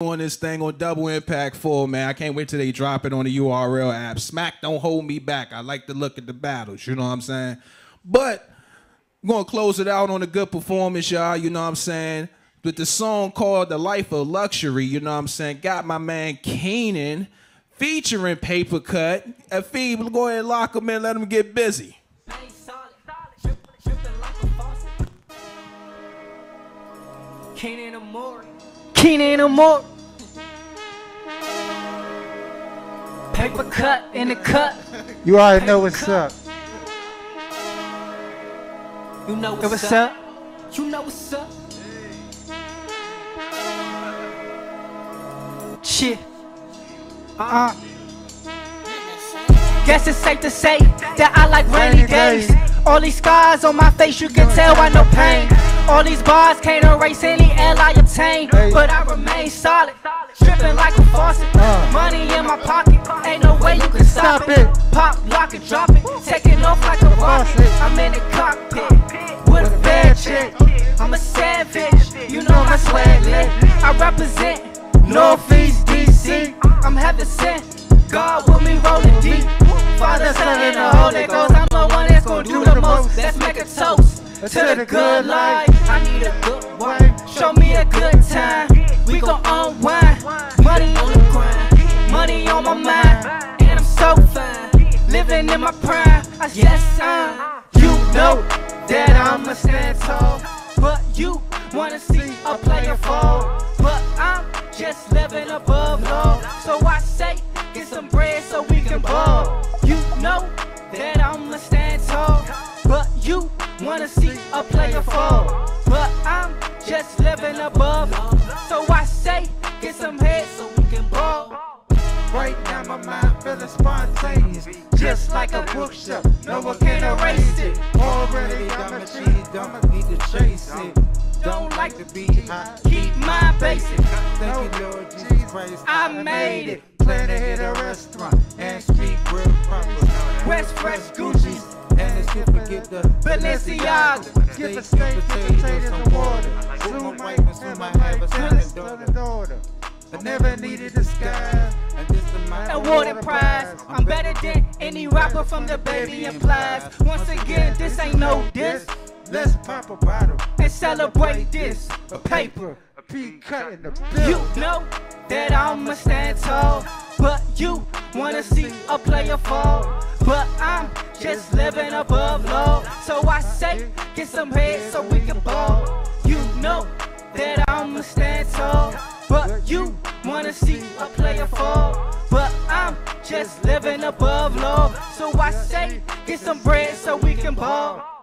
doing this thing on Double Impact Full, man. I can't wait till they drop it on the URL app. Smack don't hold me back. I like to look at the battles, you know what I'm saying? But we're gonna close it out on a good performance, y'all. You know what I'm saying? With the song called The Life of Luxury, you know what I'm saying? Got my man Kanan featuring Paper Cut. Phoebe, go ahead and lock him in, let him get busy. Kenan Amori. Amori. Paper cut in the cut. You already know what's up. You know what's, what's up. up. You know what's up. Shit. Uh. Guess it's safe to say that I like rainy days. All these scars on my face, you can tell I know pain. All these bars can't erase any L I obtain, but I remain solid. Dripping like a faucet, uh. money in my pocket. It. Pop, lock it, drop it, taking off like a rocket. I'm in the cockpit with a bad chick. I'm a savage, you know my swag lit. I represent Northeast DC. I'm heaven sent. God with me rolling deep. Father, Son, and the Holy Ghost. I'm the one that's gonna do the most. Let's make a toast to the good life. I need a good wife. Show me a good time. We gon' unwind. In my prime. I yes, I'm. You know that I'ma stand tall. But you wanna see a player fall. But I'm just living above law. So I say, get some bread so we can ball. You know that I'ma stand tall. But you wanna see a player fall. But I'm just living above. So I say, get some head so we can ball. Right now my mind feeling spontaneous Just like a bookshelf, no one can erase it Already got my cheese, don't need to chase it Don't like to be hot, keep my basic Thank you Lord Jesus Christ, I made it Plan to hit a restaurant and speak real proper West Fresh Gucci's and let's forget the Balenciaga. Get the steak, potatoes, and water. Soon my soon my have a son and daughter. I never needed a sky. Awarded prize. I'm better than any rapper from the baby implies. Once again, this ain't no diss. Let's pop a bottle and celebrate this. A paper, a pea cut in the bill. You know that I'ma stand tall, but you wanna see a player fall. But I'm just living above law. So I say, get some head so we can ball. You know that I'ma stand tall. But you wanna see a just living above law. So I say, get some bread so we can ball.